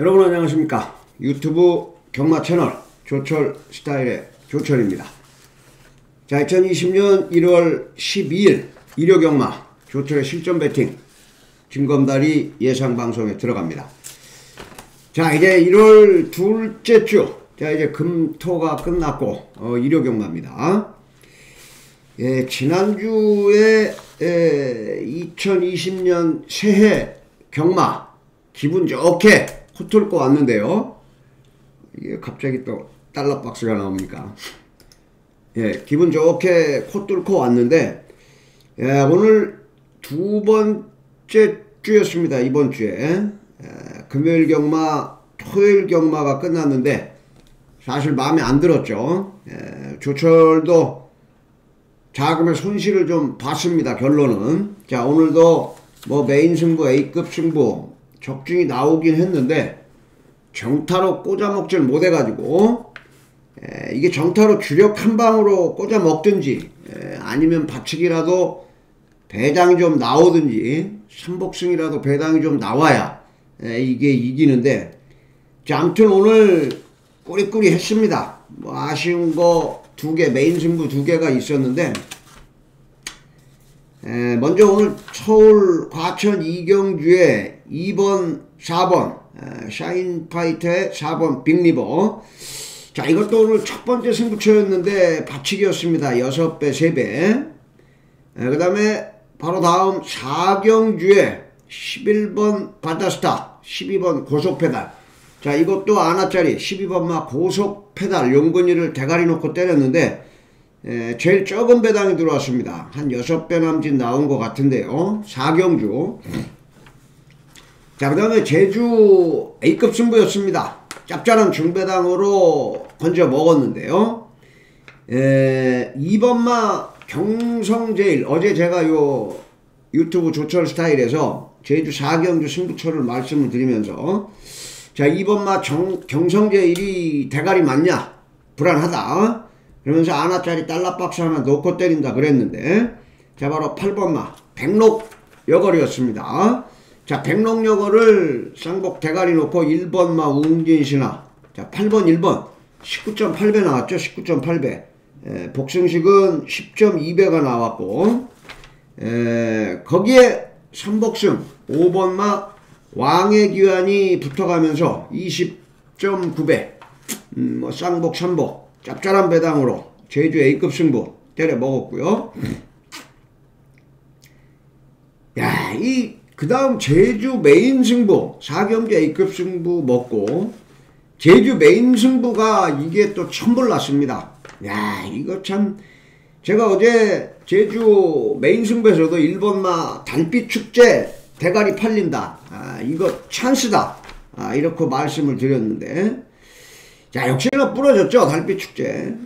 여러분 안녕하십니까? 유튜브 경마 채널 조철 스타일의 조철입니다. 자 2020년 1월 12일 일요 경마 조철의 실전 배팅 진검다리 예상 방송에 들어갑니다. 자 이제 1월 둘째 주자 이제 금토가 끝났고 어, 일요 경마입니다. 예, 지난주에 예, 2020년 새해 경마 기분 좋게 코 뚫고 왔는데요. 이게 갑자기 또 달러 박스가 나옵니까? 예, 기분 좋게 코 뚫고 왔는데 예, 오늘 두 번째 주였습니다. 이번 주에 예, 금요일 경마, 토요일 경마가 끝났는데 사실 마음에 안 들었죠. 예, 조철도 자금의 손실을 좀 봤습니다. 결론은 자 오늘도 뭐 메인 승부 A급 승부 적중이 나오긴 했는데 정타로 꽂아 먹질 못해가지고 에, 이게 정타로 주력 한 방으로 꽂아 먹든지 에, 아니면 받치기라도 배당이 좀 나오든지 삼복승이라도 배당이 좀 나와야 에, 이게 이기는데 자 아무튼 오늘 꾸리꾸리 했습니다. 뭐 아쉬운 거 두 개, 메인 승부 두 개가 있었는데 에, 먼저 오늘 서울 과천 이경주의 2번, 4번 에, 샤인파이터의 4번 빅리버. 자 이것도 오늘 첫 번째 승부처였는데 받치기였습니다. 6배, 3배. 그 다음에 바로 다음 사경주의 11번 바다스타 12번 고속페달. 자 이것도 아나짜리 12번마 고속페달 용근이를 대가리 놓고 때렸는데 에, 제일 적은 배당이 들어왔습니다. 한 6배 남짓 나온 것 같은데요. 사경주. 자, 그 다음에 제주 A급 승부였습니다. 짭짤한 중배당으로 건져 먹었는데요. 에, 2번마 경성제일. 어제 제가 요 유튜브 조철 스타일에서 제주 사경주 승부처를 말씀을 드리면서 자, 2번마 정, 경성제일이 대가리 맞냐? 불안하다. 그러면서 아나짜리 달러박스 하나 놓고 때린다 그랬는데 자 바로 8번마 백록 여걸이었습니다. 자 백록 여걸을 쌍복 대가리 놓고 1번마 웅진신화 자 8번 1번 19.8배 나왔죠. 19.8배 에, 복승식은 10.2배가 나왔고 에, 거기에 삼복승 5번마 왕의 기환이 붙어가면서 20.9배 음, 뭐 쌍복 3복 짭짤한 배당으로 제주 A급 승부 때려 먹었고요. 야, 이, 그 다음 제주 메인 승부, 4경기 A급 승부 먹고, 제주 메인 승부가 이게 또 천불 났습니다. 야, 이거 참, 제가 어제 제주 메인 승부에서도 1번마 달빛 축제 대가리 팔린다. 아, 이거 찬스다. 아, 이렇게 말씀을 드렸는데, 자, 역시나 부러졌죠. 달빛 축제.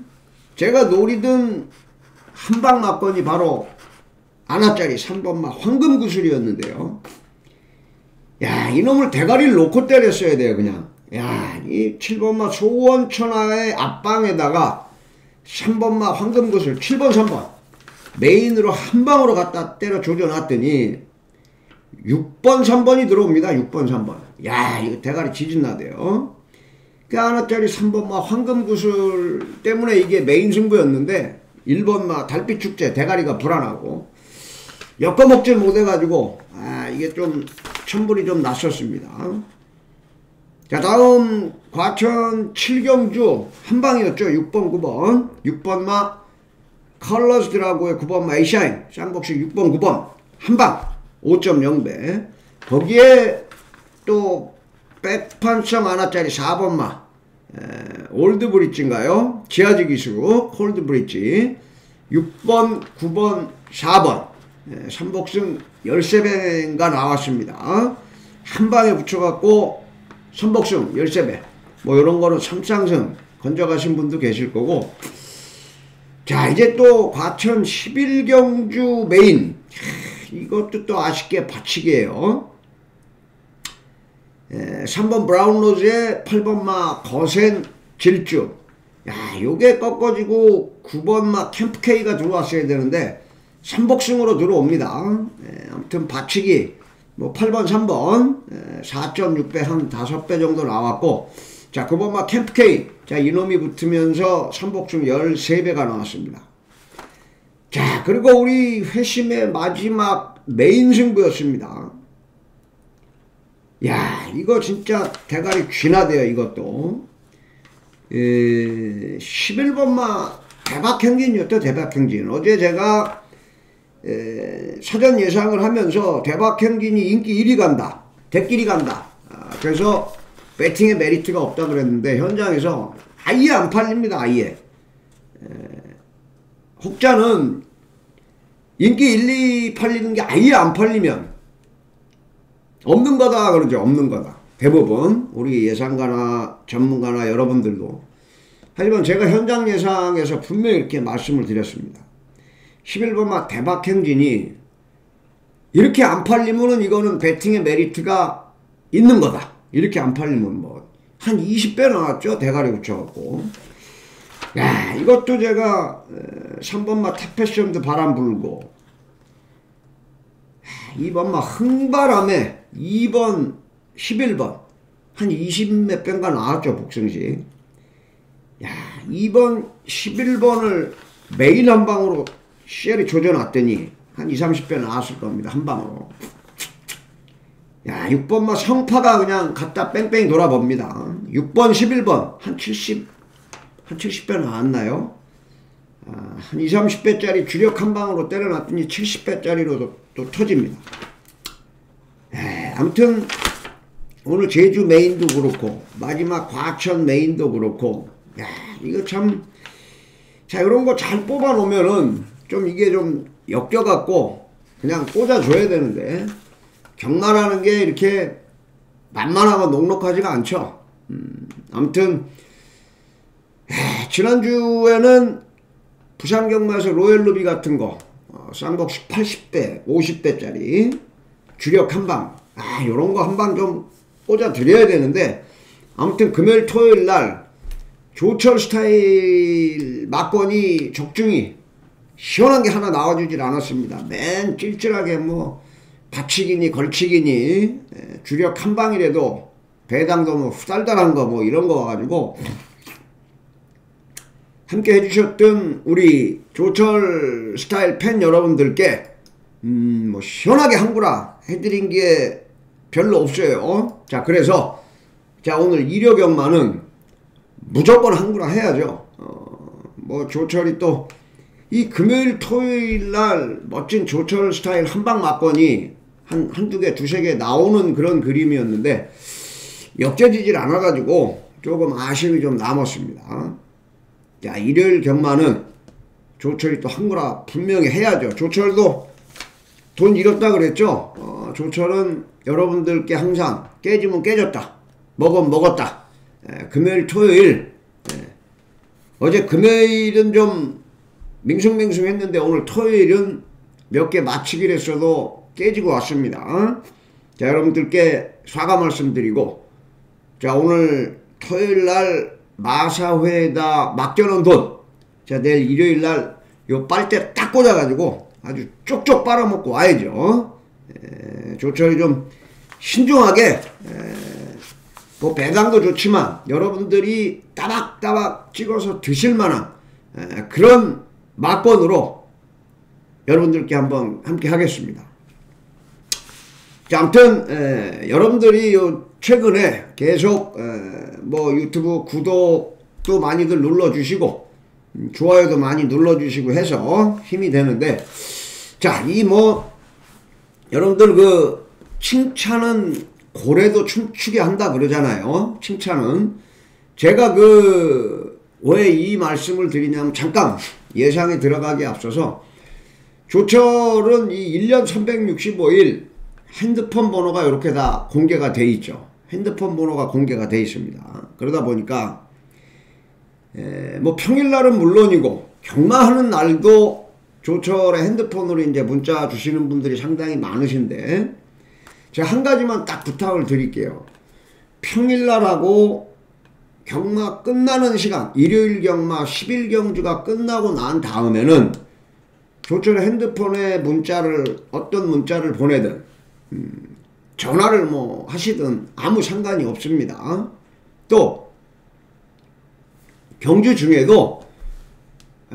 제가 노리던 한방 막건이 바로 아나짜리 3번마 황금 구슬이었는데요. 야, 이놈을 대가리를 놓고 때렸어야 돼요, 그냥. 야, 이 7번마 소원천하의 앞방에다가 3번마 황금 구슬, 7번, 3번. 메인으로 한 방으로 갖다 때려 조져놨더니 6번, 3번이 들어옵니다. 6번, 3번. 야, 이거 대가리 지진나대요. 그 하나짜리 3번마 황금구슬 때문에 이게 메인 승부였는데 1번마 달빛축제 대가리가 불안하고 엮어먹질 못해가지고 아 이게 좀 천불이 좀 났었습니다. 자 다음 과천 칠경주 한방이었죠. 6번 9번. 6번 마 컬러스 드라고의 9번 마 에이샤인. 쌍복식 6번 9번. 한방. 5.0배. 거기에 또 백판성 하나짜리 4번마. 에, 올드 브릿지인가요? 지하지 기수 콜드 브릿지 6번 9번 4번 에, 삼복승 13배가 나왔습니다. 한 방에 붙여갖고 삼복승 13배 뭐 이런 거는 삼쌍승 건져가신 분도 계실 거고 자 이제 또 과천 11경주 메인 이것도 또 아쉽게 받치기예요. 3번 브라운로즈에 8번 마 거센 질주 야 요게 꺾어지고 9번 마 캠프케이가 들어왔어야 되는데 삼복승으로 들어옵니다 예, 아무튼 받치기 뭐 8번, 3번 4.6배 한 5배 정도 나왔고 자, 그번막 캠프K 자, 이놈이 붙으면서 삼복중 13배가 나왔습니다. 자, 그리고 우리 회심의 마지막 메인 승부였습니다. 야, 이거 진짜 대가리 쥐나대요, 이것도. 에, 11번마 대박행진이었죠, 대박행진. 어제 제가 에, 사전 예상을 하면서 대박행진이 인기 1위 간다. 대끼리 간다. 아, 그래서 배팅의 메리트가 없다 그랬는데 현장에서 아예 안 팔립니다. 아예. 에, 혹자는 인기 1, 2 팔리는 게 아예 안 팔리면 없는 거다 그러죠. 없는 거다. 대부분 우리 예상가나 전문가나 여러분들도 하지만 제가 현장 예상에서 분명히 이렇게 말씀을 드렸습니다. 11번마 대박 행진이 이렇게 안 팔리면은 이거는 배팅의 메리트가 있는 거다. 이렇게 안 팔리면 뭐 한 20배 나왔죠. 대가리 붙여갖고. 야 이것도 제가 3번마 탑패션도 바람 불고 2번마 흥바람에 2번 11번 한 20몇 병가 나왔죠 복승식 야 2번 11번을 매일 한 방으로 CL이 조져놨더니 한 2, 30배 나왔을 겁니다. 한 방으로. 야 6번만 성파가 그냥 갖다 뺑뺑 돌아봅니다. 6번 11번 한 70, 한 70배 나왔나요? 아, 한 2, 30배짜리 주력 한 방으로 때려놨더니 70배짜리로 또, 또 터집니다. 에, 아무튼 오늘 제주 메인도 그렇고 마지막 과천 메인도 그렇고. 야 이거 참. 자 이런 거 잘 뽑아 놓으면은 좀 이게 좀 엮여갖고 그냥 꽂아줘야 되는데. 경마라는 게 이렇게 만만하고 녹록하지가 않죠. 음, 아무튼 에, 지난주에는 부산 경마에서 로열루비 같은 거 어, 쌍복식 80대 50대짜리 주력 한방 아 요런 거 한 방 좀 꽂아 드려야 되는데 아무튼 금요일 토요일 날 조철 스타일 막건이 적중이 시원한 게 하나 나와주질 않았습니다. 맨 찔찔하게 뭐 받치기니 걸치기니 주력 한 방이라도 배당도 뭐 후달달한 거 뭐 이런 거 와가지고 함께 해주셨던 우리 조철 스타일 팬 여러분들께 음 뭐 시원하게 한구라 해드린 게 별로 없어요. 자 그래서 자 오늘 일요경마는 무조건 한구라 해야죠. 어, 뭐 조철이 또 이 금요일 토요일 날 멋진 조철 스타일 한방 막건이 한, 한두 개, 두세 개 나오는 그런 그림이었는데 역전지질 않아가지고 조금 아쉬움이 좀 남았습니다. 자, 일요일 경마는 조철이 또 한구라 분명히 해야죠. 조철도 돈 잃었다 그랬죠. 어, 조철은 여러분들께 항상 깨지면 깨졌다. 먹으면 먹었다. 에, 금요일, 토요일. 에, 어제 금요일은 좀 밍숭맹숭 했는데 오늘 토요일은 몇개 마치기로 했어도 깨지고 왔습니다. 자 여러분들께 사과 말씀드리고 자 오늘 토요일 날 마사회에다 맡겨놓은 돈 자 내일 일요일 날 요 빨대 딱 꽂아가지고 아주 쪽쪽 빨아먹고 와야죠. 에, 조철이 좀 신중하게 에, 뭐 배당도 좋지만 여러분들이 따박따박 찍어서 드실 만한 에, 그런 막번으로 여러분들께 한번 함께 하겠습니다. 자, 아무튼 에, 여러분들이 요 최근에 계속 에, 뭐 유튜브 구독도 많이들 눌러주시고 음, 좋아요도 많이 눌러주시고 해서 힘이 되는데 자, 이 뭐 여러분들 그 칭찬은 고래도 춤추게 한다 그러잖아요. 칭찬은 제가 그 왜 이 말씀을 드리냐면 잠깐 예상에 들어가기 앞서서 조철은 이 1년 365일 핸드폰 번호가 이렇게 다 공개가 돼 있죠. 핸드폰 번호가 공개가 돼 있습니다. 그러다 보니까 에, 뭐 평일날은 물론이고 경마하는 날도 조철의 핸드폰으로 이제 문자 주시는 분들이 상당히 많으신데 제가 한 가지만 딱 부탁을 드릴게요. 평일날하고 경마 끝나는 시간 일요일 경마 10일 경주가 끝나고 난 다음에는 조철의 핸드폰에 문자를 어떤 문자를 보내든 음, 전화를 뭐 하시든 아무 상관이 없습니다. 또 경주 중에도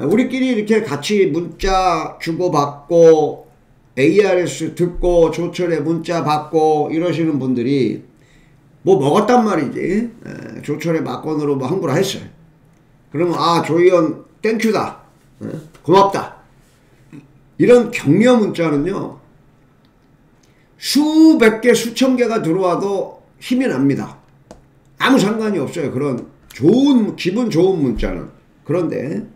우리끼리 이렇게 같이 문자 주고받고 ARS 듣고 조철에 문자 받고 이러시는 분들이 뭐 먹었단 말이지 조철의 막건으로 뭐 항구라 했어요. 그러면 아 조의원 땡큐다 고맙다 이런 격려 문자는요 수백 개 수천 개가 들어와도 힘이 납니다. 아무 상관이 없어요. 그런 좋은 기분 좋은 문자는 그런데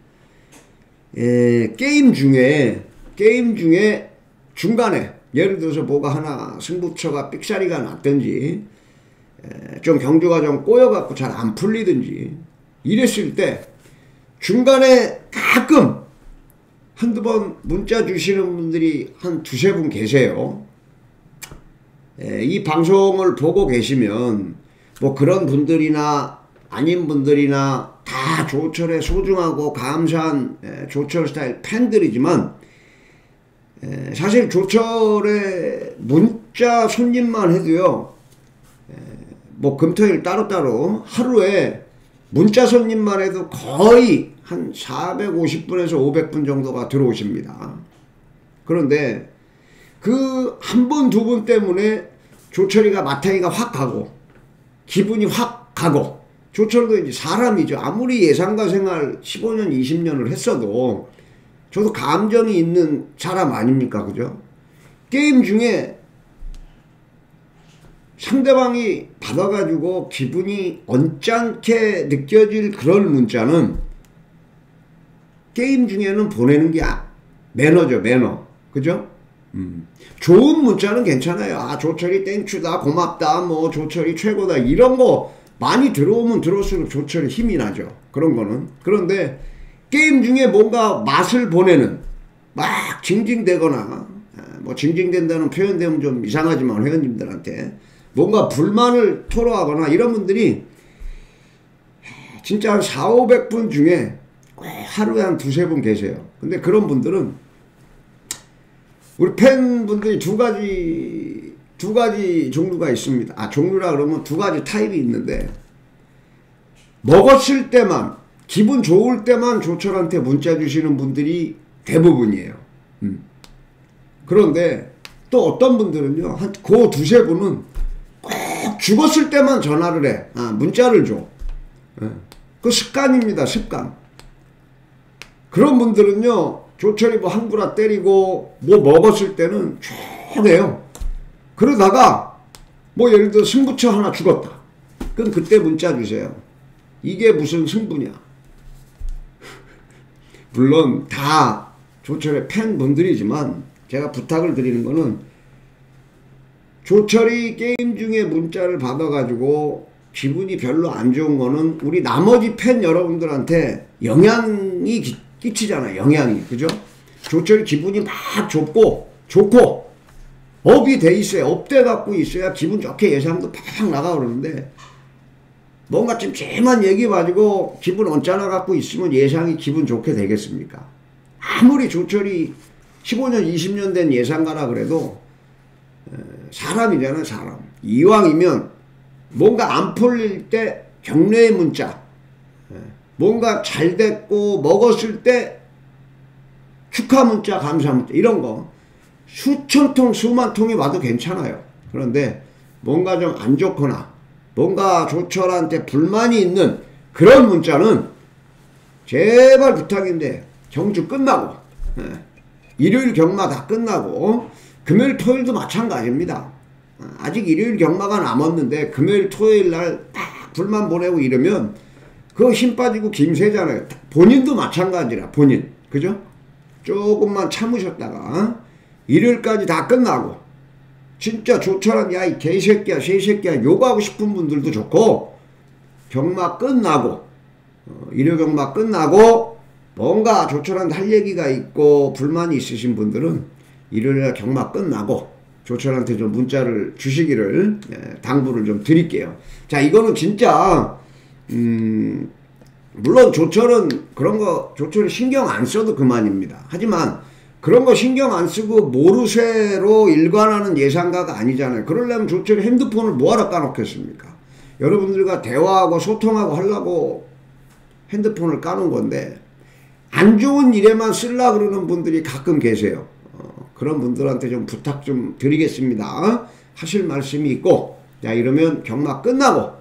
에, 게임 중에 게임 중에 중간에 예를 들어서 뭐가 하나 승부처가 삑사리가 났든지 에, 좀 경주가 좀 꼬여갖고 잘 안 풀리든지 이랬을 때 중간에 가끔 한두 번 문자 주시는 분들이 한 두세 분 계세요. 에, 이 방송을 보고 계시면 뭐 그런 분들이나 아닌 분들이나 다 조철의 소중하고 감사한 조철 스타일 팬들이지만 사실 조철의 문자 손님만 해도요 뭐 금토일 따로따로 하루에 문자 손님만 해도 거의 한 450분에서 500분 정도가 들어오십니다. 그런데 그 한 분, 두 분 때문에 조철이가 마탱이가 확 가고 기분이 확 가고 조철도 이제 사람이죠. 아무리 예상가 생활 15년, 20년을 했어도 저도 감정이 있는 사람 아닙니까? 그죠? 게임 중에 상대방이 받아가지고 기분이 언짢게 느껴질 그런 문자는 게임 중에는 보내는 게 아, 매너죠, 매너. 그죠? 음. 좋은 문자는 괜찮아요. 아, 조철이 thank you다, 고맙다, 뭐, 조철이 최고다, 이런 거 많이 들어오면 들어올수록 조철이 힘이 나죠. 그런 거는. 그런데 게임 중에 뭔가 맛을 보내는 막 징징대거나 아, 뭐 징징댄다는 표현 되면 좀 이상하지만 회원님들한테 뭔가 불만을 토로하거나 이런 분들이 진짜 한 4, 500분 중에 하루에 한 두세 분 계세요. 근데 그런 분들은 우리 팬분들이 두 가지 두 가지 종류가 있습니다. 아, 종류라 그러면 두 가지 타입이 있는데, 먹었을 때만, 기분 좋을 때만 조철한테 문자 주시는 분들이 대부분이에요. 음. 그런데 또 어떤 분들은요, 한, 그 두세 분은 꼭 죽었을 때만 전화를 해. 아, 문자를 줘. 예. 그 습관입니다, 습관. 그런 분들은요, 조철이 뭐 한구라 때리고, 뭐 먹었을 때는 쭉 해요. 그러다가 뭐 예를 들어 승부처 하나 죽었다. 그럼 그때 문자 주세요. 이게 무슨 승부냐. 물론 다 조철의 팬분들이지만 제가 부탁을 드리는 거는 조철이 게임 중에 문자를 받아가지고 기분이 별로 안 좋은 거는 우리 나머지 팬 여러분들한테 영향이 끼치잖아요. 영향이. 그죠? 조철이 기분이 막 좋고, 좋고, up이 돼 있어야 up돼 갖고 있어야 기분 좋게 예상도 팍 나가 그러는데 뭔가 찜찜한 얘기 가지고 기분 언짢아 갖고 있으면 예상이 기분 좋게 되겠습니까? 아무리 조철이 15년 20년 된 예상가라 그래도 사람이잖아 사람 이왕이면 뭔가 안 풀릴 때 격려의 문자 뭔가 잘 됐고 먹었을 때 축하 문자 감사 문자 이런 거 수천 통, 수만 통이 와도 괜찮아요. 그런데 뭔가 좀 안 좋거나 뭔가 조철한테 불만이 있는 그런 문자는 제발 부탁인데 경주 끝나고 예, 일요일 경마 다 끝나고 금요일 토요일도 마찬가지입니다. 아직 일요일 경마가 남았는데 금요일 토요일 날 딱 불만 보내고 이러면 그거 힘 빠지고 김새잖아요. 본인도 마찬가지라 본인 그죠? 조금만 참으셨다가 일요일까지 다 끝나고 진짜 조처럼 야 이 개새끼야 새새끼야 욕하고 싶은 분들도 좋고 경마 끝나고 어, 일요 경마 끝나고 뭔가 조철한 할 얘기가 있고 불만이 있으신 분들은 일요일 경마 끝나고 조철한테 좀 문자를 주시기를 예, 당부를 좀 드릴게요. 자 이거는 진짜 음 물론 조철은 그런 거 조철은 신경 안 써도 그만입니다. 하지만 그런 거 신경 안 쓰고 모르쇠로 일관하는 예상가가 아니잖아요. 그러려면 조철이 핸드폰을 뭐하러 까놓겠습니까? 여러분들과 대화하고 소통하고 하려고 핸드폰을 까놓은 건데 안 좋은 일에만 쓸라 그러는 분들이 가끔 계세요. 어, 그런 분들한테 좀 부탁 좀 드리겠습니다. 하실 말씀이 있고 자 이러면 경마 끝나고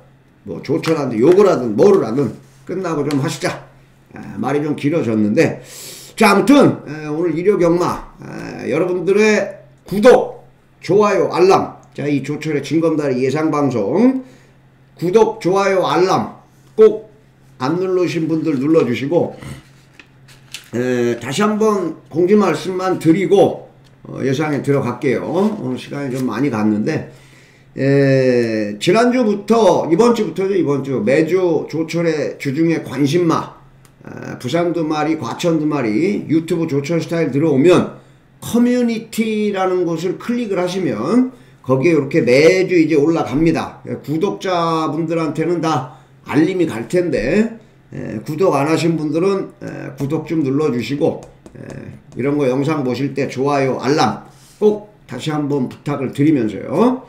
뭐 조철하든 욕을 하든 뭐를 하든 끝나고 좀 하시자. 아, 말이 좀 길어졌는데 자 아무튼 오늘 일요 경마 여러분들의 구독 좋아요 알람. 자 이 조철의 진검다리 예상방송. 구독 좋아요 알람 꼭안 누르신 분들 눌러주시고 에, 다시 한번 공지 말씀만 드리고 어, 예상에 들어갈게요. 오늘 시간이 좀 많이 갔는데 에, 지난주부터 이번주부터죠 이번주. 매주 조철의 주중에 관심마 부산 두 마리, 과천 두 마리 유튜브 조철 스타일 들어오면 커뮤니티라는 곳을 클릭을 하시면 거기에 이렇게 매주 이제 올라갑니다. 구독자분들한테는 다 알림이 갈 텐데 에, 구독 안 하신 분들은 에, 구독 좀 눌러주시고 에, 이런 거 영상 보실 때 좋아요, 알람 꼭 다시 한번 부탁을 드리면서요.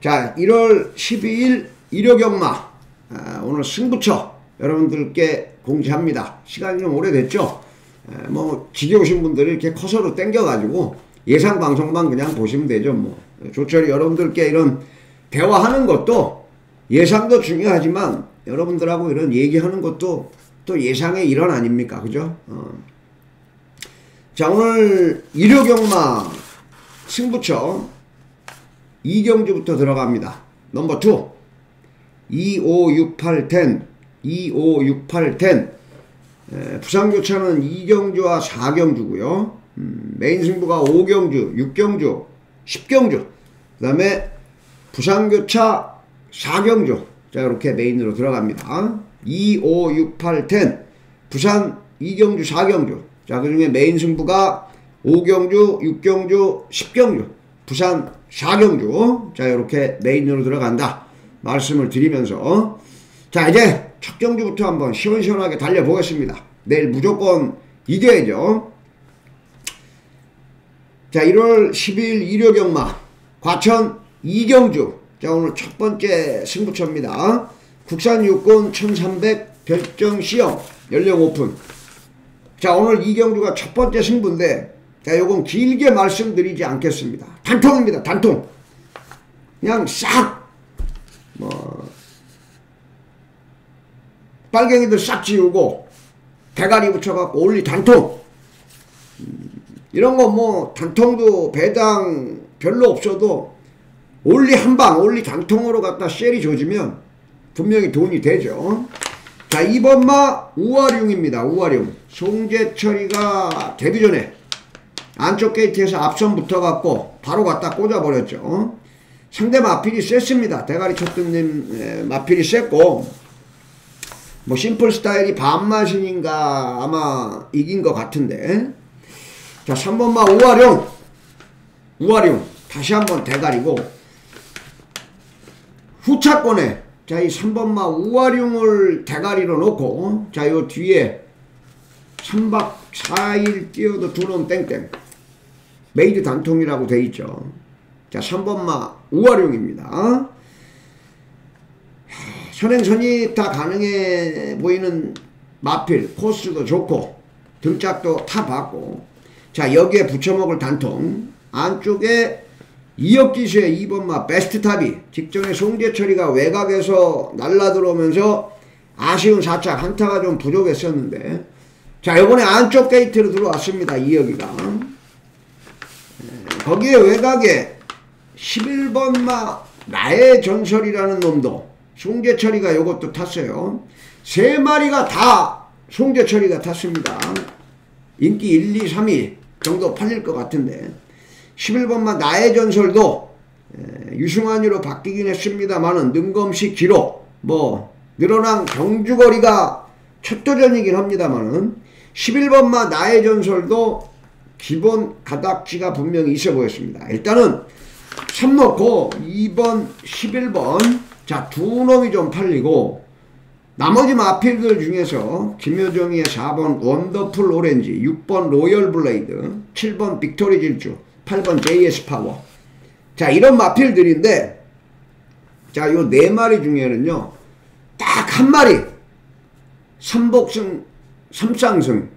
자, 1월 12일 일요경마 아, 오늘 승부처 여러분들께 공지합니다. 시간이 좀 오래됐죠? 에, 뭐 지겨우신 분들이 이렇게 커서로 땡겨가지고 예상 방송만 그냥 보시면 되죠. 뭐 조철이 여러분들께 이런 대화하는 것도 예상도 중요하지만 여러분들하고 이런 얘기하는 것도 또 예상의 일환 아닙니까? 그죠? 어. 자 오늘 일요경마 승부처 이경주부터 들어갑니다. 넘버 2 2568 10 2568 10 에, 부산교차는 2경주와 4경주고요. 음, 메인 승부가 5경주, 6경주, 10경주. 그 다음에 부산교차 4경주. 자 이렇게 메인으로 들어갑니다. 2, 5, 6, 8, 10 부산 2경주, 4경주. 자 그 중에 메인 승부가 5경주, 6경주, 10경주. 부산 4경주. 자 이렇게 메인으로 들어간다. 말씀을 드리면서. 자 이제 첫 경주부터 한번 시원시원하게 달려보겠습니다. 내일 무조건 이겨야죠. 자 1월 10일 일요 경마 과천 이경주 자 오늘 첫 번째 승부처입니다. 국산 육군 1300 별정 시험 연령 오픈 자 오늘 이경주가 첫 번째 승부인데 자 요건 길게 말씀드리지 않겠습니다. 단통입니다. 단통 그냥 싹뭐 빨갱이들 싹 지우고 대가리 붙여갖고 올리 단통. 음, 이런 거 뭐 단통도 배당 별로 없어도 올리 한방 올리 단통으로 갖다 쎄리 조지면 분명히 돈이 되죠. 자 2번마 우아룡입니다 우아룡. 송재철이가 데뷔 전에 안쪽 게이트에서 앞선 붙어갖고 바로 갖다 꽂아버렸죠. 상대 마필이 셌습니다. 대가리 쳤던 마필이 셌고 뭐 심플 스타일이 반마신인가 아마 이긴 것 같은데. 자 3번마 우아룡. 우아룡. 다시 한번 대가리고. 후착권에. 자 이 3번마 우아룡을 대가리로 놓고. 자 요 뒤에 3박 4일 뛰어도 두놈 땡땡. made 단통이라고 돼 있죠. 자 3번마 우아룡입니다 선행선이 다 가능해 보이는 마필 코스도 좋고 등짝도 타봤고. 자 여기에 붙여먹을 단통. 안쪽에 이역기수의 2번마 베스트탑이 직전에 송재철이가 외곽에서 날라 들어오면서 아쉬운 사착 한타가 좀 부족했었는데. 자 요번에 안쪽 게이트로 들어왔습니다 이역이가. 거기에 외곽에 11번마 나의 전설이라는 놈도 송재철이가 요것도 탔어요. 세 마리가 다 송재철이가 탔습니다. 인기 1, 2, 3위 정도 팔릴 것 같은데 11번만 나의 전설도 유승환이로 바뀌긴 했습니다만은 능검시 기록 뭐 늘어난 경주거리가 첫 도전이긴 합니다만은 11번만 나의 전설도 기본 가닥지가 분명히 있어 보였습니다. 일단은 3 놓고 2번 11번 자, 두 놈이 좀 팔리고 나머지 마필들 중에서 김효정의 4번 원더풀 오렌지, 6번 로열 블레이드, 7번 빅토리 질주, 8번 JS 파워. 자, 이런 마필들인데, 자, 요 네 마리 중에는요, 딱 한 마리, 삼복승, 삼쌍승,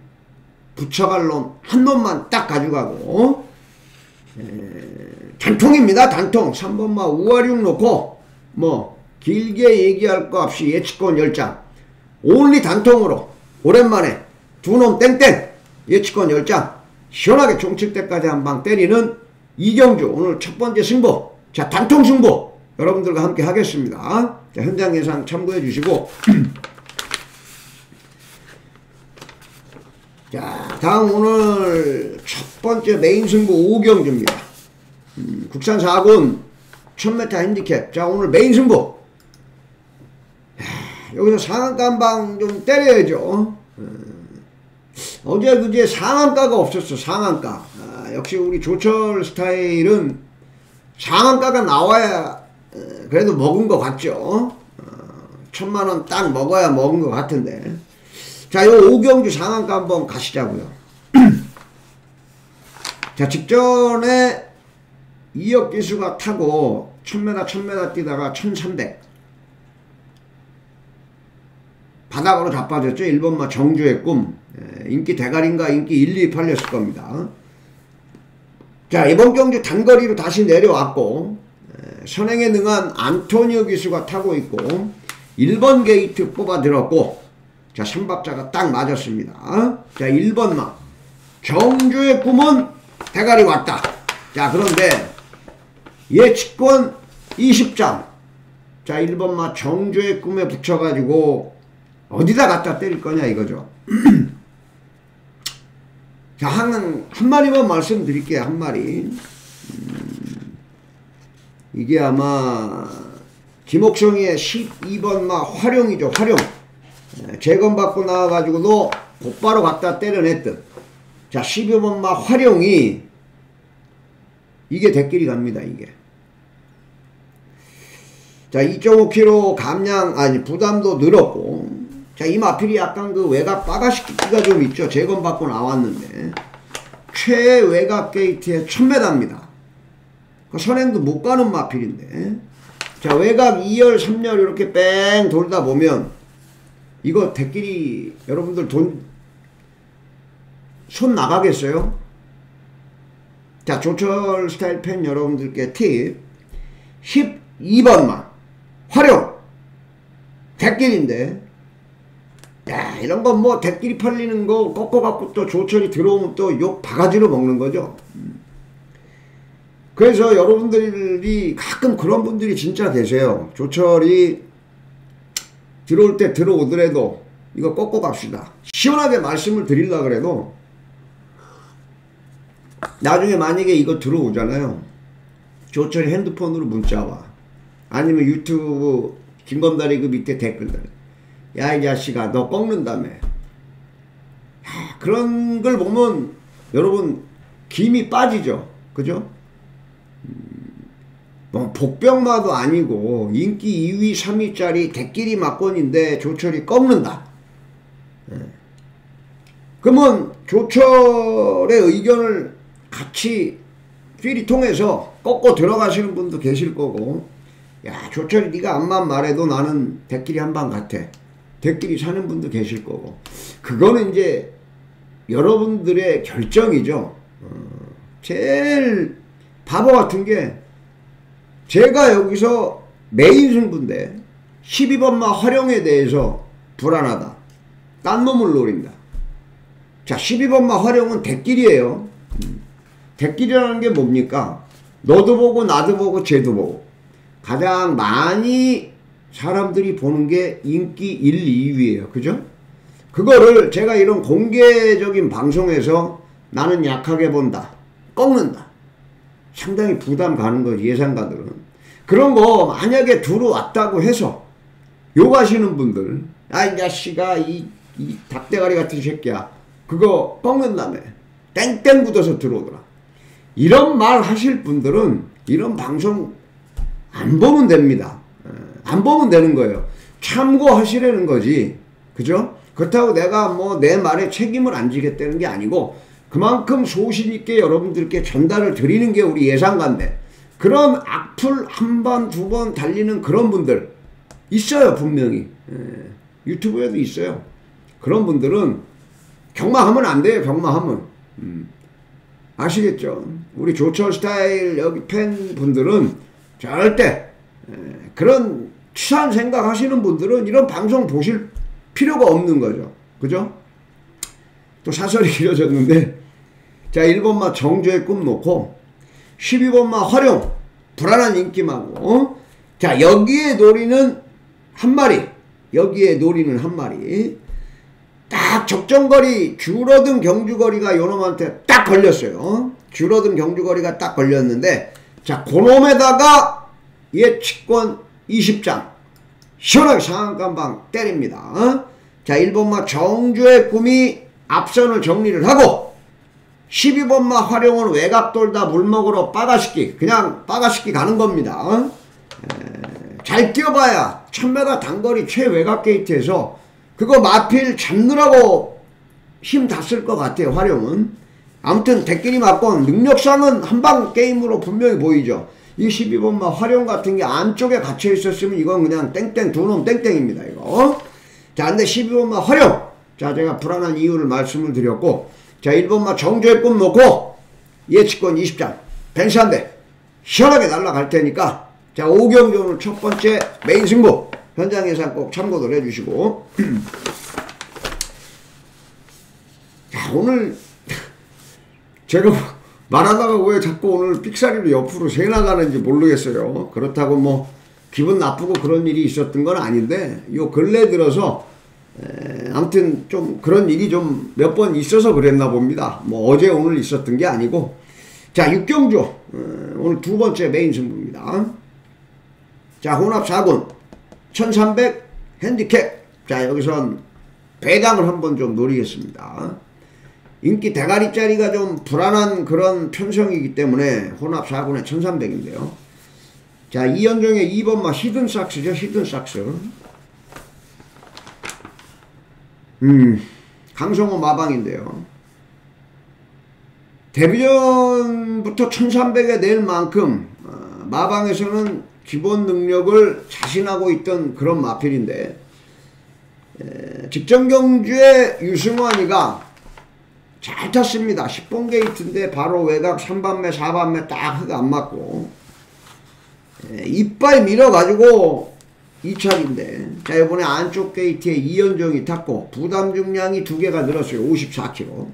부처갈 놈, 한 놈만 딱 가져가고, 에, 단통입니다, 단통. 3번마 우아륙 놓고, 뭐, 길게 얘기할 거 없이 예측권 10장. 올리 단통으로, 오랜만에 두 놈 땡땡, 예측권 10장. 시원하게 종칠 때까지 한 방 때리는 이경주 오늘 첫 번째 승부. 자 단통 승부 여러분들과 함께 하겠습니다. 자, 현장 예상 참고해 주시고. 자 다음 오늘 첫 번째 메인 승부 오경주입니다. 음, 국산 4군 1000m 핸디캡. 자 오늘 메인 승부. 하, 여기서 상한가 한방 좀 때려야죠. 음, 어제 그제 상한가가 없었어 상한가. 아, 역시 우리 조철 스타일은 상한가가 나와야 어, 그래도 먹은 것 같죠. 어, 천만원 딱 먹어야 먹은 것 같은데. 자, 요 오경주 상한가 한번 가시자고요. 자, 직전에 이혁 기수가 타고 1000m, 1000m 뛰다가 1300. 바닥으로 자빠졌죠. 1번마 정주의 꿈. 인기 대가리인가 인기 1, 2 팔렸을 겁니다. 자, 이번 경주 단거리로 다시 내려왔고, 선행에 능한 안토니오 기수가 타고 있고, 1번 게이트 뽑아들었고, 자, 3박자가 딱 맞았습니다. 자, 1번마. 경주의 꿈은 대가리 왔다. 자, 그런데 예측권 20장. 자, 1번마 정주의 꿈에 붙여가지고 어디다 갖다 때릴 거냐 이거죠. 자, 한, 한 마리만 말씀드릴게요. 한 마리. 음, 이게 아마 김옥성의 12번 마 활용이죠. 활용. 재건받고 나와가지고도 곧바로 갖다 때려냈던 자 12번 마 활용이 이게 대끼리 갑니다 이게 자 2.5kg 감량 아니 부담도 늘었고 자 이 마필이 약간 그 외곽 빠가시기가 좀 있죠. 재건받고 나왔는데. 최외곽 게이트에 1000m입니다. 그 선행도 못 가는 마필인데. 자 외곽 2열 3열 이렇게 뺑 돌다 보면 이거 대끼리 여러분들 돈 손 나가겠어요? 자 조철 스타일 팬 여러분들께 팁. 12번만. 활용. 대끼리인데 야 이런 건뭐 대끼리 팔리는 거 꺾어갖고 또 조철이 들어오면 또 욕 바가지로 먹는 거죠 그래서 여러분들이 가끔 그런 분들이 진짜 계세요 조철이 들어올 때 들어오더라도 이거 꺾고 갑시다. 시원하게 말씀을 드리려 그래도 나중에 만약에 이거 들어오잖아요. 조철이 핸드폰으로 문자 와. 아니면 유튜브 김건달이 그 밑에 댓글들. 야, 이 자식아, 너 꺾는다며. 야, 그런 걸 보면 여러분 김이 빠지죠. 그죠? 뭐 복병마도 아니고 인기 2위 3위짜리 대끼리 막권인데 조철이 꺾는다. 예. 그러면 조철의 의견을 같이 필이 통해서 꺾고 들어가시는 분도 계실 거고 야 조철이 네가 암만 말해도 나는 대끼리 한 방 같아. 대끼리 사는 분도 계실 거고 그거는 이제 여러분들의 결정이죠. 어, 제일 바보 같은 게 제가 여기서 메인 승부인데 12번마 활용에 대해서 불안하다. 딴 놈을 노린다. 자 12번마 활용은 대끼리예요. 대끼리라는 게 뭡니까? 너도 보고 나도 보고 쟤도 보고 가장 많이 사람들이 보는 게 인기 1, 2위예요. 그죠? 그거를 제가 이런 공개적인 방송에서 나는 약하게 본다. 꺾는다. 상당히 부담 가는 거지 예상가들은. 그런 거 만약에 들어왔다고 해서 욕하시는 분들 아이 자식아 이, 이 닭대가리 같은 새끼야 그거 꺾는다며 땡땡 굳어서 들어오더라 이런 말 하실 분들은 이런 방송 안 보면 됩니다 안 보면 되는 거예요 참고하시라는 거지. 그죠? 그렇다고 내가 뭐 내 말에 책임을 안 지겠다는 게 아니고 그만큼 소신 있게 여러분들께 전달을 드리는 게 우리 예상관데 그런 악플 한 번, 두 번 달리는 그런 분들 있어요, 분명히. 예, 유튜브에도 있어요. 그런 분들은 경마하면 안 돼요, 경마하면. 음. 아시겠죠? 우리 조철 스타일 여기 팬분들은 절대 예, 그런 취한 생각 하시는 분들은 이런 방송 보실 필요가 없는 거죠. 그죠? 또 사설이 길어졌는데 자 1번마 정조의 꿈 놓고 12번마 활용 불안한 인기마고 어? 자 여기에 노리는 한 마리 여기에 노리는 한 마리 딱 적정거리 줄어든 경주거리가 요놈한테 딱 걸렸어요 줄어든 경주거리가 딱 걸렸는데 자 그놈에다가 예측권 20장. 시원하게 상한간방 때립니다. 어? 자 1번마 정주의 꿈이 앞선을 정리를 하고 12번마 활용은 외곽 돌다 물먹으로 빠가시기 그냥 빠가시기 가는 겁니다. 어? 에, 잘 뛰어봐야 1000m 단거리 최외곽 게이트에서 그거 마필 잡느라고 힘 다 쓸 것 같아요 활용은. 아무튼 대끼리 맞건 능력상은 한방 게임으로 분명히 보이죠 이 12번마 활용 같은 게 안쪽에 갇혀 있었으면 이건 그냥 땡땡 두 놈 땡땡입니다 이거. 자 근데 12번마 활용. 자 제가 불안한 이유를 말씀을 드렸고 자 1번마 정조의 꿈 놓고 예측권 20장 벤시 한대. 시원하게 날라갈 테니까 자 5경기 오늘 첫 번째 메인 승부. 현장 예상 꼭 참고를 해주시고. 자 오늘 제가 말하다가 왜 자꾸 오늘 삑사리로 옆으로 새 나가는지 모르겠어요. 그렇다고 뭐 기분 나쁘고 그런 일이 있었던 건 아닌데 요 근래 들어서 에, 아무튼 좀 그런 일이 좀 몇 번 있어서 그랬나 봅니다. 뭐 어제 오늘 있었던 게 아니고. 자 육경주 어, 오늘 두 번째 메인 승부입니다. 자 혼합 4군. 1300 핸디캡. 자 여기선 배당을 한번 좀 노리겠습니다 인기 대가리짜리가 좀 불안한 그런 편성이기 때문에 혼합 4군에 1300인데요. 자 이연정의 2번마 히든삭스죠 히든삭스. 음 강성호 마방인데요. 데뷔전부터 1300에 낼 만큼 어, 마방에서는 기본 능력을 자신하고 있던 그런 마필인데 에, 직전 경주의 유승환이가 잘 탔습니다. 10번 게이트인데 바로 외곽 3반매 4반매 딱 흙 안 맞고 에, 이빠이 밀어가지고 2착인데 자 이번에 안쪽 게이트에 이연정이 탔고 부담 중량이 두 개가 늘었어요. 54kg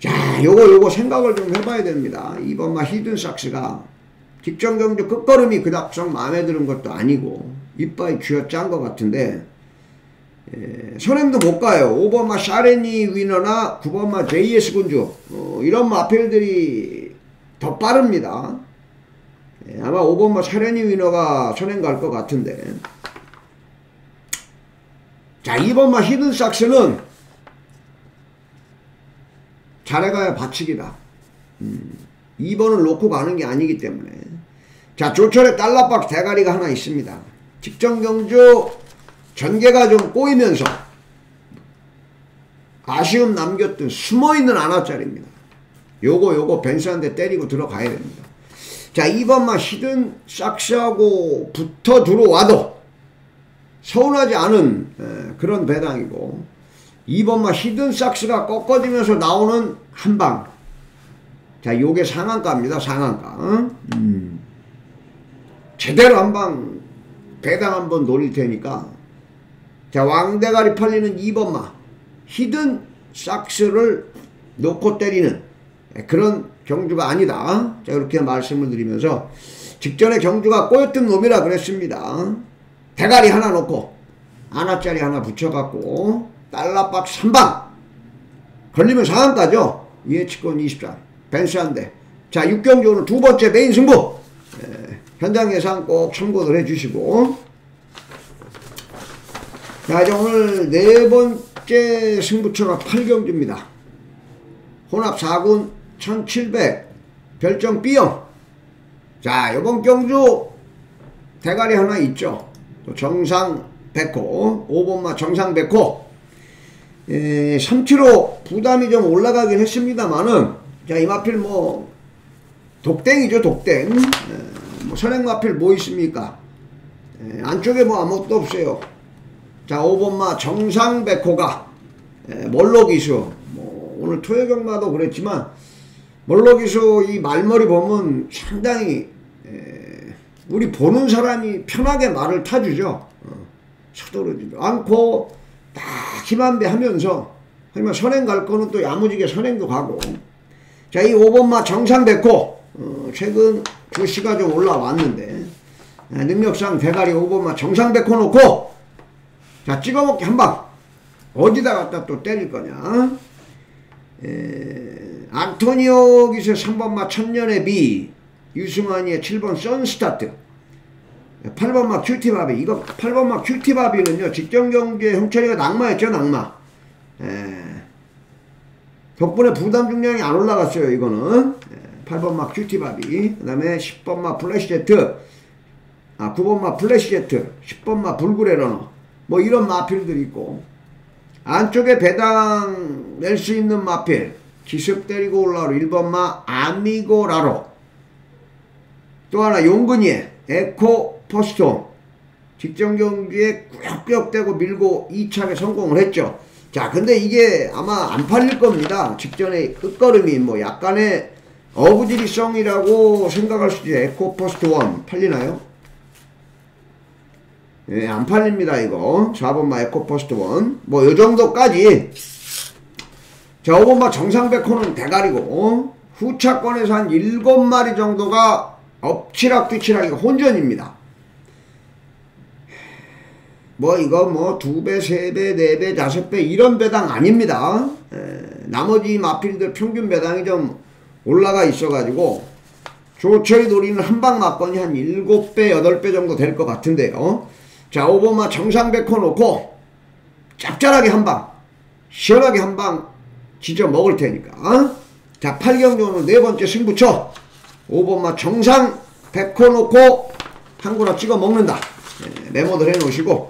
자 요거 요거 생각을 좀 해봐야 됩니다. 2번마 히든삭스가 직전 경주 끝걸음이 그닥 마음에 드는 것도 아니고 이빠이 쥐어짠 것 같은데 에, 선행도 못 가요. 5번마 샤레니 위너나 9번마 JS 군주 어, 이런 마필들이 더 빠릅니다. 에, 아마 5번마 샤레니 위너가 선행 갈 것 같은데 자 2번마 히든삭스는 잘해가야 바치기다. 음, 2번을 놓고 가는 게 아니기 때문에 자 조철의 달러박 대가리가 하나 있습니다. 직전 경주 전개가 좀 꼬이면서 아쉬움 남겼던 숨어있는 하나짜리입니다. 요거 요거 벤스 한 대 때리고 들어가야 됩니다. 자 2번마 히든 삭스하고 붙어 들어와도 서운하지 않은 에, 그런 배당이고 2번마 히든 삭스가 꺾어지면서 나오는 한방 자 요게 상한가입니다 상한가 음. 제대로 한방 배당 한번 노릴 테니까 자 왕대가리 팔리는 2번마 히든 삭스를 놓고 때리는 그런 경주가 아니다. 자 이렇게 말씀을 드리면서 직전에 경주가 꼬였던 놈이라 그랬습니다. 대가리 하나 놓고 하나짜리 하나 붙여갖고 달러박스 3방 걸리면 상한가죠? 예측권 24 벤스 한대 자 6경주 오늘 두 번째 메인 승부. 에, 현장 예상 꼭 참고를 해주시고 자 이제 오늘 네 번째 승부처가 8경주입니다. 혼합 4군 1700 별점 B형. 자 요번 경주 대가리 하나 있죠. 또 정상 백호 5번마 정상 백호. 에, 3kg 부담이 좀 올라가긴 했습니다만은 자 이 마필 뭐 독땡이죠 독땡. 에, 뭐 선행마필 뭐 있습니까? 에, 안쪽에 뭐 아무것도 없어요 자 5번마 정상 백호가 멀로기수 뭐 오늘 토요 경마도 그랬지만 멀로기수 이 말머리 보면 상당히 우리 보는 사람이 편하게 말을 타주죠. 어, 서두르지도 않고 딱 힘한배 하면서 하지만 선행 갈 거는 또 야무지게 선행도 가고 자 이 5번마 정상백호 어, 최근 주시가 좀 올라왔는데 아, 능력상 대가리 5번마 정상백호 놓고 자 찍어먹기 한방. 어디다 갖다 또 때릴 거냐? 에, 안토니오 기세 3번마 천년의 비 유승환이의 7번 선스타트. 8번막 큐티바비. 이거 8번막 큐티바비는요 직전경기에 형철이가 낙마했죠 낙마. 에. 덕분에 부담 중량이 안 올라갔어요 이거는. 에. 8번막 큐티바비. 그 다음에 10번막 플래시제트. 아 9번막 플래시제트. 10번막 불구레러너 뭐 이런 마필들 있고 안쪽에 배당 낼 수 있는 마필 기습 때리고 올라오로 1번마 아미고라로 또 하나 용근이에 에코 포스톤 직전 경기에 꾸역꾸역대고 밀고 2차에 성공을 했죠. 자 근데 이게 아마 안 팔릴 겁니다. 직전에 끝걸음이 뭐 약간의 어부지리성이라고 생각할 수도 있어요. 에코 포스트 원 팔리나요? 예, 안 팔립니다 이거 4번마 에코 포스트 원뭐 요정도까지 자 5번 마 정상백호는 대가리고 후착권에서 한 7마리 정도가 엎치락뒤치락 이거 혼전입니다. 뭐 이거 뭐 두 배, 세 배, 네 배, 다섯 배 이런 배당 아닙니다. 에, 나머지 마필들 평균 배당이 좀 올라가 있어가지고 조철이 노리는 한방 막건이 한 7배, 8배 정도 될 것 같은데요. 자, 오버마 정상백호 놓고 짭짤하게 한 방, 시원하게 한방 지져 먹을 테니까. 자, 8경기 오늘 네 번째 승부처 5번마 정상 백호 놓고 한구나 찍어 먹는다. 네, 메모들 해 놓으시고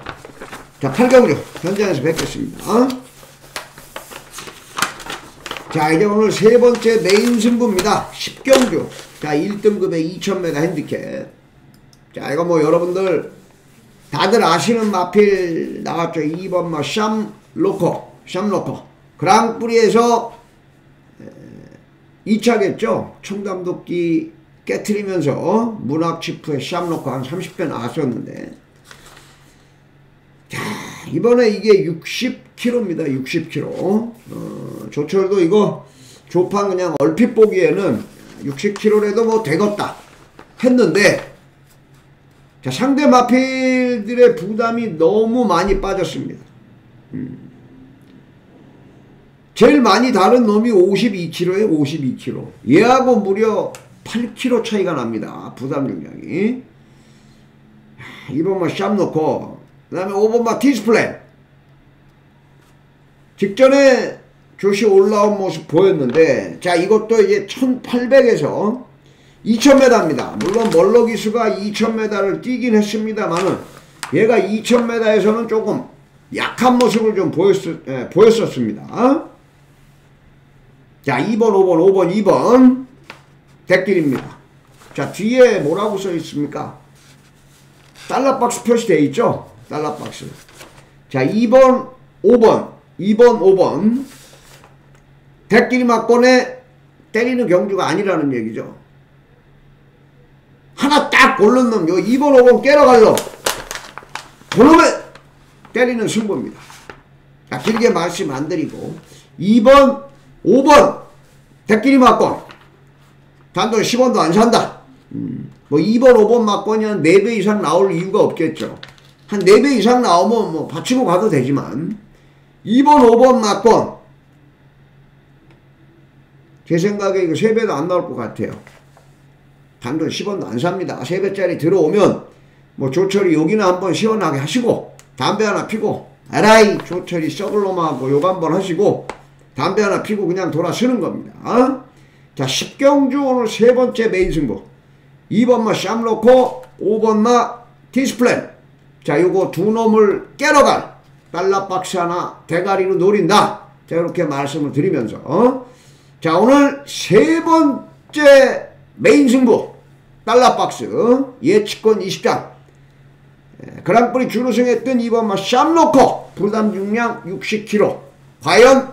자 8경주 현장에서 뵙겠습니다. 자 이제 오늘 세 번째 메인 승부입니다. 10경주 자 1등급의 2000m 핸디캡 자 이거 뭐 여러분들 다들 아시는 마필 나왔죠. 2번마 샴로커 샴로커 그랑프리에서 2차겠죠. 청담도끼 깨트리면서 문학치프에 시합 놓고 한 30배 나왔었는데 자 이번에 이게 60kg입니다. 60kg 어, 조철도 이거 조판 그냥 얼핏 보기에는 60kg라도 뭐 되겠다 했는데 자 상대 마필들의 부담이 너무 많이 빠졌습니다. 음. 제일 많이 다른 놈이 52kg에 52kg. 얘하고 무려 8kg 차이가 납니다. 부담 중량이. 2번마 샴로코 그 다음에 5번마 디스플레이. 직전에 조시 올라온 모습 보였는데 자 이것도 이제 1800에서 2000m입니다. 물론 멀럭기수가 2000m를 뛰긴 했습니다만은 얘가 2000m에서는 조금 약한 모습을 좀 보였, 예, 보였었습니다. 자 2번 5번 5번 2번 대길입니다. 자 뒤에 뭐라고 써 있습니까? 달러박스 표시되어 있죠? 달러박스 자 2번 5번 2번 5번 대길이 막권에 때리는 경주가 아니라는 얘기죠. 하나 딱 고른 놈, 요 2번, 5번 깨러갈러. 그놈에 때리는 승부입니다. 자, 길게 말씀 안 드리고. 2번, 5번 대끼리 막권 단돈 10원도 안 산다 음, 뭐 2번 5번 막권이 한 4배 이상 나올 이유가 없겠죠 한 4배 이상 나오면 뭐 받치고 가도 되지만 2번 5번 막권 제 생각에 이거 3배도 안 나올 것 같아요 단돈 10원도 안 삽니다 3배짜리 들어오면 뭐 조철이 여기나 한번 시원하게 하시고 담배 하나 피고 에라이 조철이 썩을 놈하고 욕 한번 하시고 담배 하나 피고 그냥 돌아 서는 겁니다. 어? 자, 10경주 오늘 세 번째 메인 승부. 2번마 샴로코, 5번마 디스플레. 자, 요거 두 놈을 깨러 갈 달러박스 하나 대가리로 노린다. 자, 이렇게 말씀을 드리면서, 어? 자, 오늘 세 번째 메인 승부. 달러박스. 예측권 20장. 그랑프리 준우승했던 2번마 샴로코. 부담 중량 60kg. 과연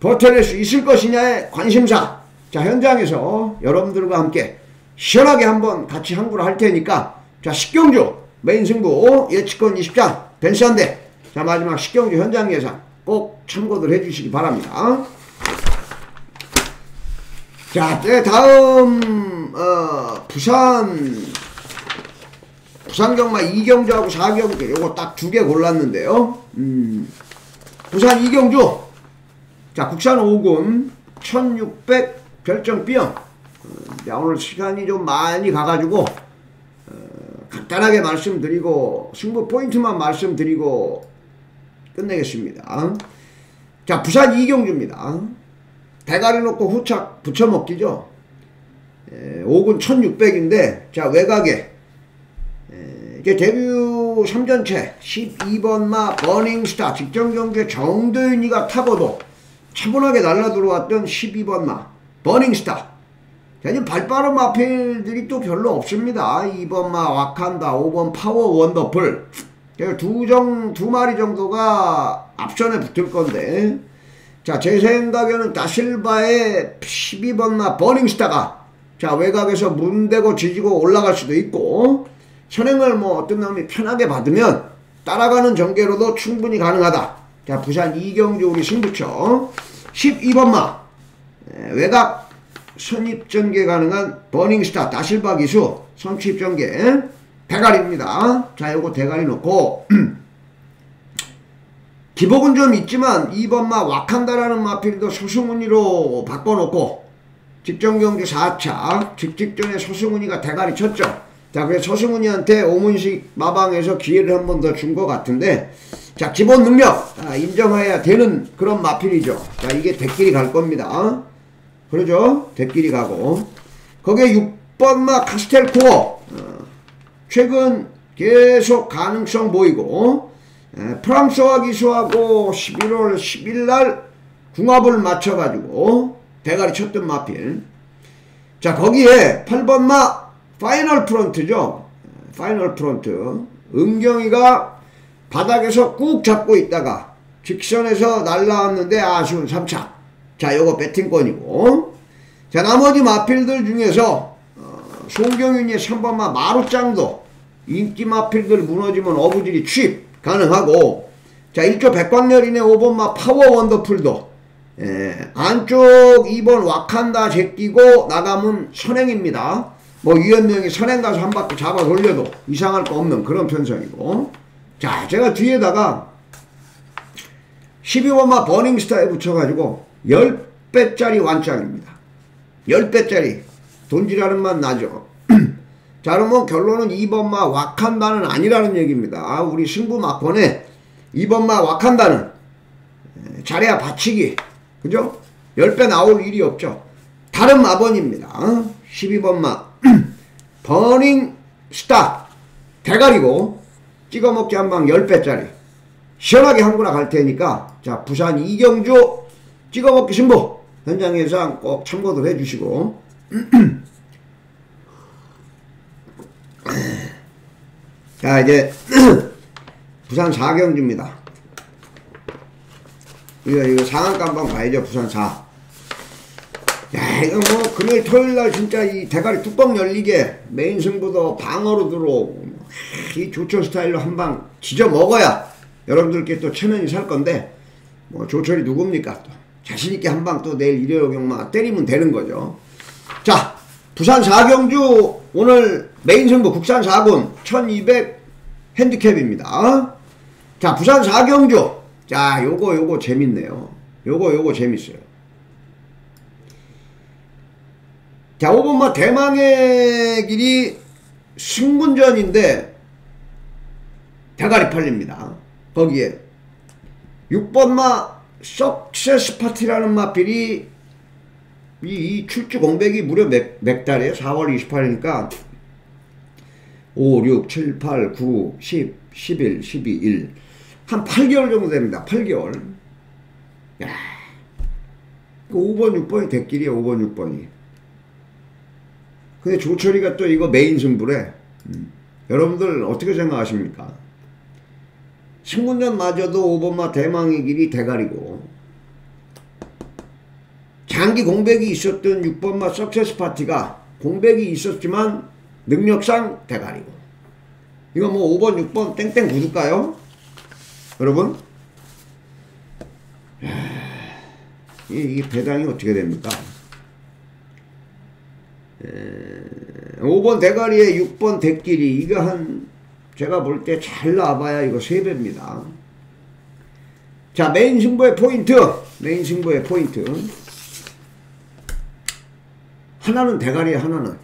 버텨낼 수 있을 것이냐의 관심사. 자, 현장에서 여러분들과 함께 시원하게 한번 같이 항구를 할 테니까 자, 십경주 메인 승부 예측권 20장 벤스 한 대 자, 마지막 십경주 현장 예상 꼭 참고들 해주시기 바랍니다. 자, 네, 다음 어, 부산 부산 경마 이경주하고 사경주 요거 딱 두 개 골랐는데요. 음, 부산 이경주 자 국산 5군 1600 별점 B형 어, 오늘 시간이 좀 많이 가가지고 어, 간단하게 말씀드리고 승부 포인트만 말씀드리고 끝내겠습니다. 자 부산 이경주입니다. 대가리 놓고 후착 붙여 먹기죠. 에, 5군 1600인데 자 외곽에 에, 이제 데뷔 3전째 12번마 버닝스타 직전 경기에 정도윤이가 타고도 차분하게 날라 들어왔던 12번마 버닝스타 자, 발빠른 마필들이 또 별로 없습니다. 2번마 와칸다 5번 파워 원더풀 두, 정, 두 마리 정도가 앞선에 붙을 건데 자, 제 생각에는 다실바의 12번나 버닝스타가 자, 외곽에서 문대고 지지고 올라갈 수도 있고 선행을 뭐 어떤 놈이 편하게 받으면 따라가는 전개로도 충분히 가능하다. 자, 부산 이경주 우리 승부처 12번마 외곽 선입 전개 가능한 버닝스타 다실바 기수 선취입 전개 대가리입니다. 자, 요거 대가리 놓고 기복은 좀 있지만 2번마 와칸다라는 마필도 소승훈이로 바꿔놓고 직전경기 4차 직직전에 소승훈이가 대가리 쳤죠. 자 그래서 소승훈이한테 오문식 마방에서 기회를 한 번 더 준 것 같은데 자 기본 능력 아, 인정해야 되는 그런 마필이죠. 자 이게 대끼리 갈 겁니다. 그러죠? 대끼리 가고 거기에 6번마 카스텔코어 어, 최근 계속 가능성 보이고 프랑스와 기수하고 11월 10일 날 궁합을 맞춰가지고 대가리 쳤던 마필. 자 거기에 8번 마 파이널 프론트죠. 파이널 프론트. 은경이가 바닥에서 꾹 잡고 있다가 직선에서 날라왔는데 아쉬운 3착. 자 요거 배팅권이고 자 나머지 마필들 중에서 어, 송경윤의 3번마 마루짱도 인기 마필들 무너지면 어부질이 취입 가능하고 자 1조 백광열인의 5번 마 파워 원더풀도 예, 안쪽 2번 와칸다 제끼고 나가면 선행입니다. 뭐 유현명이 선행 가서 한 바퀴 잡아 돌려도 이상할 거 없는 그런 편성이고 자 제가 뒤에다가 12번마 버닝스타에 붙여가지고 10배짜리 완장입니다. 10배짜리 돈지라는 맛 나죠. 자 그러면 결론은 2번마 와칸다는 아니라는 얘기입니다. 우리 승부 막권에 2번마 와칸다는 자리야 받치기 그죠? 10배 나올 일이 없죠. 다른 마번입니다. 12번마 버닝 스타 대가리고 찍어먹기 한 방 10배짜리 시원하게 한구나 갈 테니까 자 부산 이경주 찍어먹기 승부 현장 예상 꼭 참고들 해주시고 자 이제 부산 4경주입니다. 이거 이거 상한가 한번 가야죠 부산 4. 야 이거 뭐 금요일 토요일 날 진짜 이 대가리 뚜껑 열리게 메인 승부도 방어로 들어오고 이 조철 스타일로 한 방 지져 먹어야 여러분들께 또 천원이 살 건데 뭐 조철이 누굽니까 또 자신있게 한 방 또 내일 일요일 경마 때리면 되는 거죠. 자 부산 4경주 오늘 메인 승부 국산 4군 1200 핸디캡입니다. 자 부산 4경주 자 요거 요거 재밌네요. 요거 요거 재밌어요. 자 5번마 대망의 길이 승군전인데 대가리 팔립니다. 거기에 6번마 석세스 파티라는 마필이 이, 이 출주 공백이 무려 몇, 몇 달이에요? 4월 28일이니까 5, 6, 7, 8, 9, 10, 10일, 12일. 한 8개월 정도 됩니다. 8개월. 야. 5번, 6번이 대길이에요. 5번, 6번이. 근데 조철이가 또 이거 메인 승부래. 음. 여러분들 어떻게 생각하십니까? 신군전마저도 5번마 대망의 길이 대가리고 장기 공백이 있었던 6번마 석세스 파티가 공백이 있었지만 능력상 대가리고 이거 뭐 5번 6번 땡땡 굳을까요? 여러분 이, 이 배당이 어떻게 됩니까? 에, 5번 대가리에 6번 대끼리 이거 한 제가 볼 때 잘 나와봐야 이거 3배입니다. 자 메인 승부의 포인트 메인 승부의 포인트 하나는 대가리에 하나는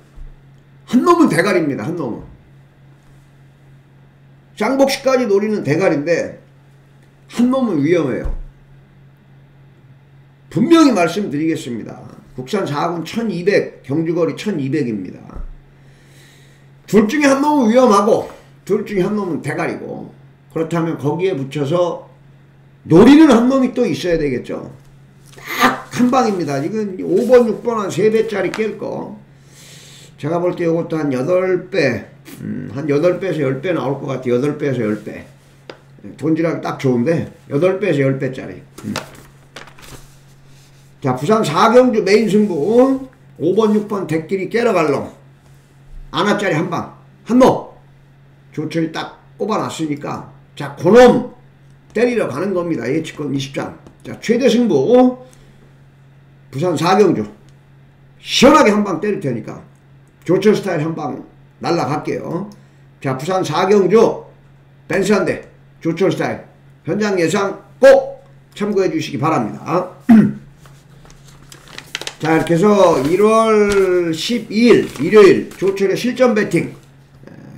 한 놈은 대가리입니다. 한 놈은 쌍복시까지 노리는 대가리인데 한 놈은 위험해요. 분명히 말씀드리겠습니다. 국산 4군 1200 경주거리 1200입니다. 둘 중에 한 놈은 위험하고 둘 중에 한 놈은 대가리고 그렇다면 거기에 붙여서 노리는 한 놈이 또 있어야 되겠죠. 딱 한 방입니다. 이건 5번, 6번 한 3배짜리 깰 거. 제가 볼 때 이것도 한 8배, 음, 한 8배에서 10배 나올 것 같아요. 8배에서 10배. 돈질하기 딱 좋은데 8배에서 10배짜리. 음. 자 부산 4경주 메인 승부 5번, 6번 대끼리 깨러 갈롱. 아나짜리 한 방. 한놈 조철이 딱 꼽아놨으니까 자 그놈 때리러 가는 겁니다. 예측권 20장. 자 최대 승부 부산 4경주 시원하게 한 방 때릴 테니까 조철 스타일 한 방 날라갈게요. 자 부산 4경주 댄스 한대 조철 스타일 현장 예상 꼭 참고해 주시기 바랍니다. 자 이렇게 해서 1월 12일 일요일 조철의 실전 배팅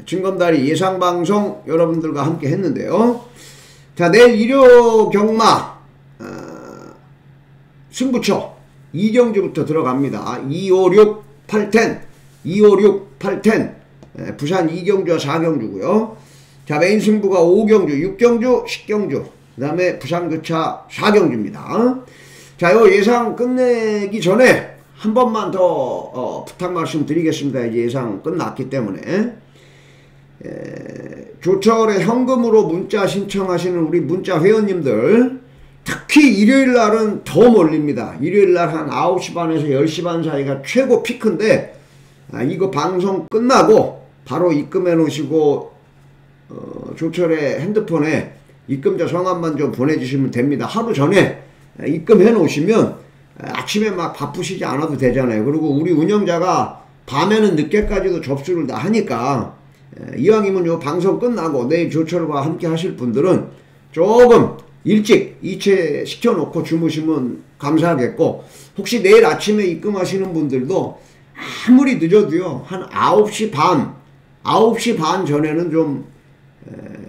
진검다리 예상방송 여러분들과 함께 했는데요. 자 내일 일요 경마 어, 승부처 이경주부터 들어갑니다. 256 8텐 256 8텐 부산 이경주와 4경주고요. 자 메인 승부가 5경주 6경주 10경주 그 다음에 부산교차 4경주입니다. 자, 요 예상 끝내기 전에 한 번만 더 어, 부탁 말씀 드리겠습니다. 이제 예상 끝났기 때문에 에, 조철에 현금으로 문자 신청하시는 우리 문자 회원님들 특히 일요일 날은 더 몰립니다. 일요일 날 한 9시 반에서 10시 반 사이가 최고 피크인데 아, 이거 방송 끝나고 바로 입금해 놓으시고 어, 조철의 핸드폰에 입금자 성함만 좀 보내주시면 됩니다. 하루 전에 입금해 놓으시면 아침에 막 바쁘시지 않아도 되잖아요. 그리고 우리 운영자가 밤에는 늦게까지도 접수를 다 하니까 이왕이면 요 방송 끝나고 내일 조철과 함께 하실 분들은 조금 일찍 이체 시켜 놓고 주무시면 감사하겠고 혹시 내일 아침에 입금하시는 분들도 아무리 늦어도요 한 9시 반 9시 반 전에는 좀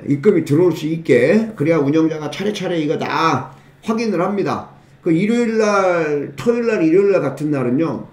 입금이 들어올 수 있게 그래야 운영자가 차례차례 이거 다 확인을 합니다. 그 일요일 날, 토요일 날, 일요일 날 같은 날은요.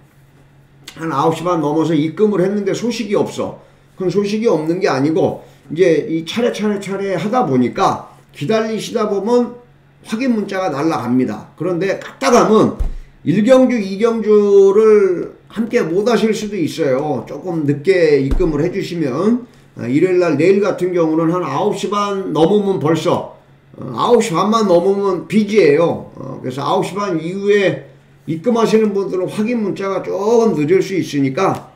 한 9시 반 넘어서 입금을 했는데 소식이 없어. 그건 소식이 없는 게 아니고 이제 이 차례차례 차례 하다 보니까 기다리시다 보면 확인 문자가 날라갑니다. 그런데 갔다 가면 1경주, 2경주를 함께 못 하실 수도 있어요. 조금 늦게 입금을 해주시면 아, 일요일 날 내일 같은 경우는 한 9시 반 넘으면 벌써 9시 어, 반만 넘으면 빚이에요. 어, 그래서 9시 반 이후에 입금하시는 분들은 확인 문자가 조금 늦을 수 있으니까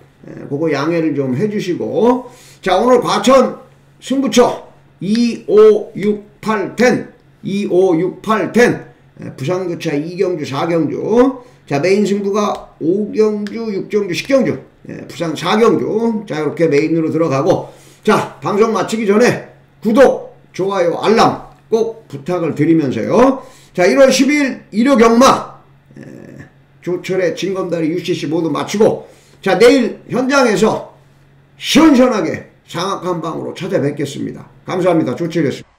그거 양해를 좀 해주시고 자 오늘 과천 승부처 2568 10 2568 10 부산교차 2경주 4경주 자 메인 승부가 5경주 6경주 10경주 부산 4경주 자 이렇게 메인으로 들어가고 자 방송 마치기 전에 구독 좋아요 알람 꼭 부탁을 드리면서요. 자 1월 10일 일요 경마 조철의 진검다리 UCC 모두 마치고 자 내일 현장에서 시원시원하게 상악한 방으로 찾아뵙겠습니다. 감사합니다. 조철이었습니다.